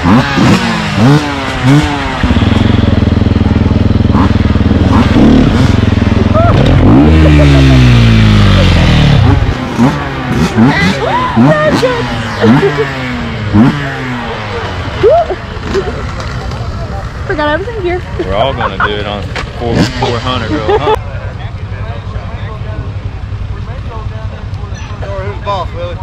Forgot I was in here. We're all gonna do it on four four hundred girl. Huh? Who's boss, Willie?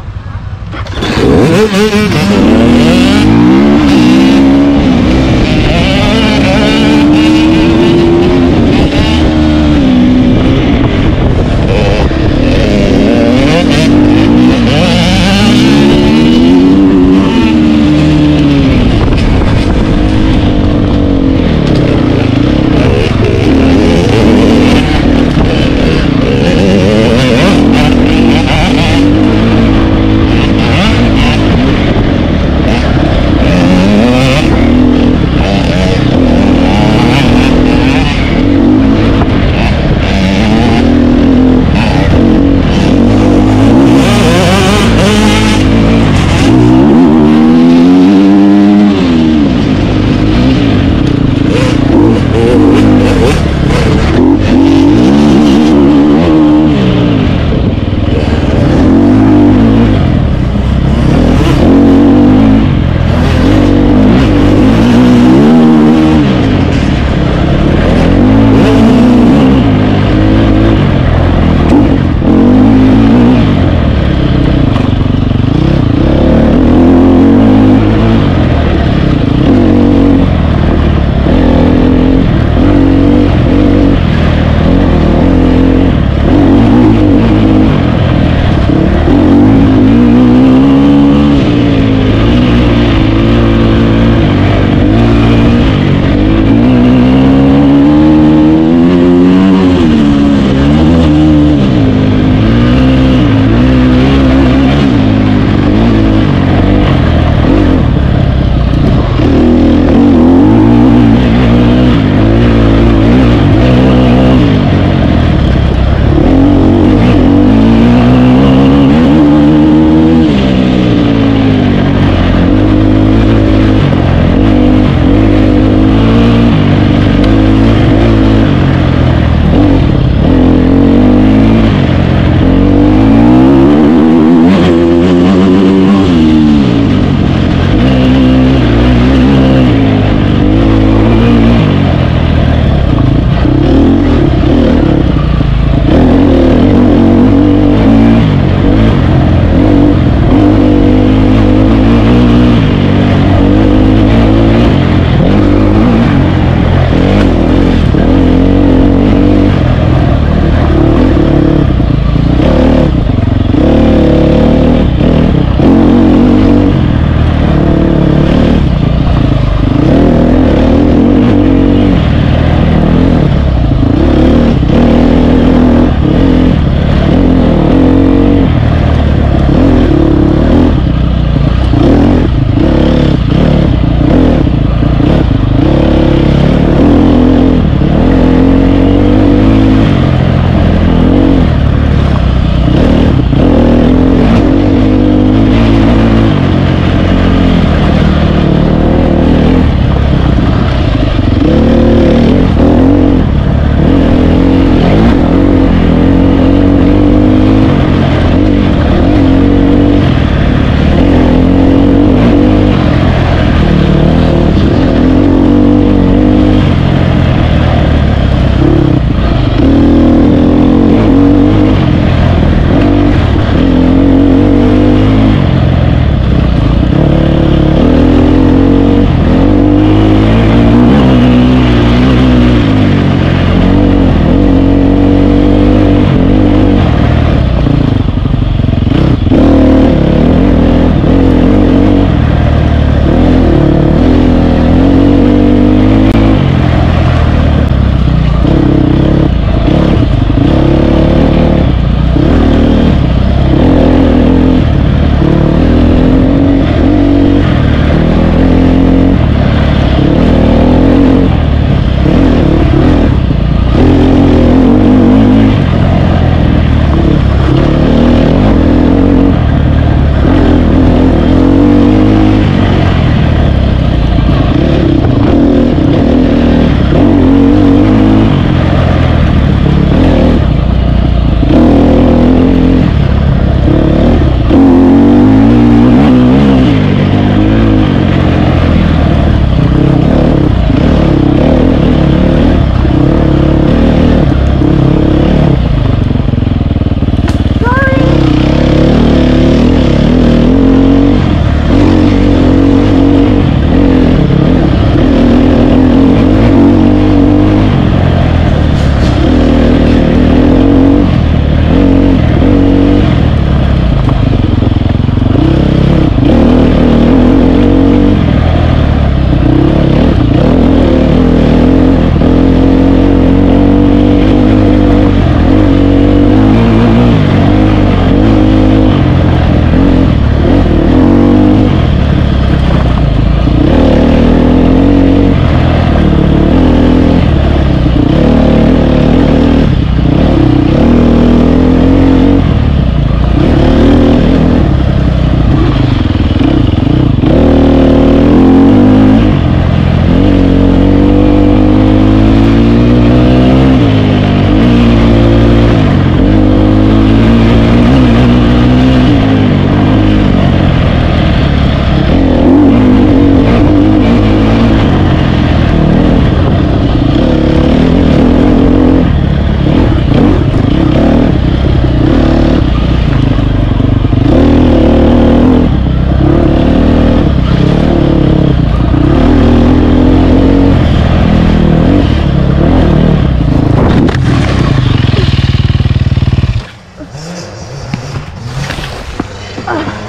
Uh.